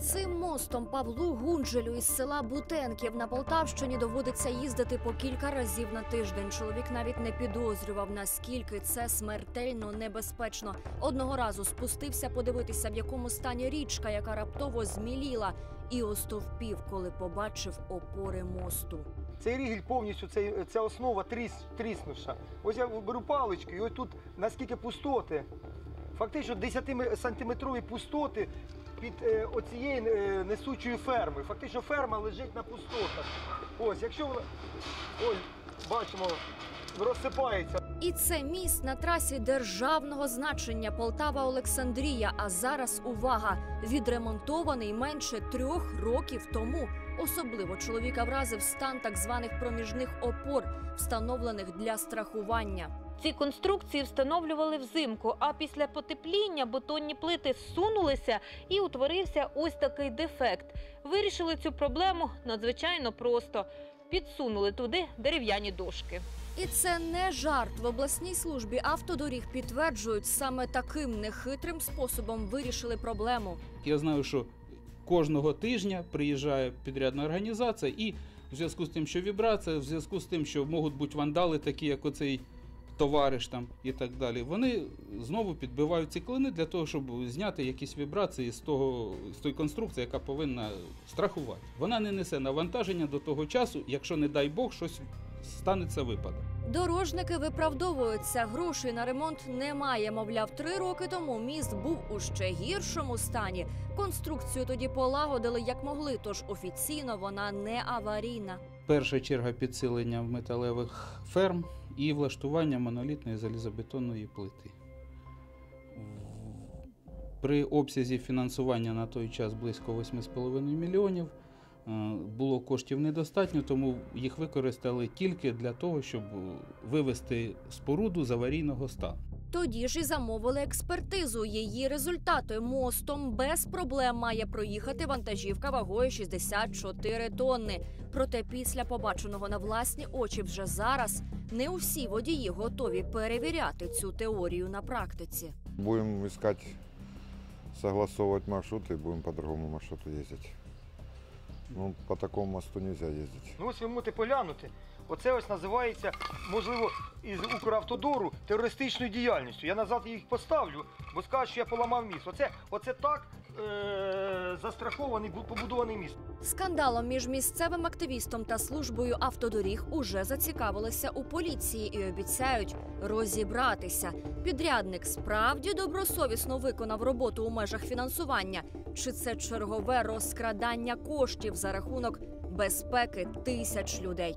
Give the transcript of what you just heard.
Цим мостом Павлу Гунджелю із села Бутенків на Полтавщині доводиться їздити по кілька разів на тиждень. Чоловік навіть не підозрював, наскільки це смертельно небезпечно. Одного разу спустився подивитися, в якому стані річка, яка раптово зміліла, і остовпів, коли побачив опори мосту. Цей рігель повністю, цей, ця основа тріс, тріснувша. Ось я беру паличку, і ось тут наскільки пустоти, фактично 10-сантиметрові пустоти під е, оцією е, несучою фермою. Фактично ферма лежить на пустотах. Ось, якщо вона, ось, бачимо, розсипається. І це міст на трасі державного значення Полтава Олександрія. А зараз увага! Відремонтований менше трьох років тому. Особливо чоловіка вразив стан так званих проміжних опор, встановлених для страхування. Ці конструкції встановлювали взимку, а після потепління бетонні плити зсунулися і утворився ось такий дефект. Вирішили цю проблему надзвичайно просто. Підсунули туди дерев'яні дошки. І це не жарт. В обласній службі автодоріг підтверджують, саме таким нехитрим способом вирішили проблему. Я знаю, що кожного тижня приїжджає підрядна організація, і в зв'язку з тим, що вібрація, в зв'язку з тим, що можуть бути вандали, такі як оцей товариш там і так далі, вони знову підбивають ці клини для того, щоб зняти якісь вібрації з того з тої конструкції, яка повинна страхувати. Вона не несе навантаження до того часу, якщо не дай Бог щось станеться випадок. Дорожники виправдовуються. Грошей на ремонт немає. Мовляв, три роки тому міст був у ще гіршому стані. Конструкцію тоді полагодили як могли, тож офіційно вона не аварійна. Перша черга підсилення металевих ферм і влаштування монолітної залізобетонної плити. При обсязі фінансування на той час близько 8,5 мільйонів було коштів недостатньо, тому їх використали тільки для того, щоб е, вивести споруду з аварійного стану. Тоді ж і замовили експертизу. Її результати мостом без проблем має проїхати вантажівка вагою 64 тонни. Проте після побаченого на власні очі вже зараз не усі водії готові перевіряти цю теорію на практиці. Будем искать, согласовывать маршруты, будем по другому маршруту ездить. Ну, по такому мосту нельзя ездить. Ну ось ви можете поглянути. Оце ось називається, можливо, із Укравтодору терористичною діяльністю. Я назад їх поставлю, бо скажуть, що я поламав міст. Оце, оце так е- застрахований бу- побудований міст. Скандалом між місцевим активістом та службою автодоріг уже зацікавилися у поліції і обіцяють розібратися. Підрядник справді добросовісно виконав роботу у межах фінансування. Чи це чергове розкрадання коштів за рахунок безпеки тисяч людей?